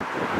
you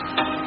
Thank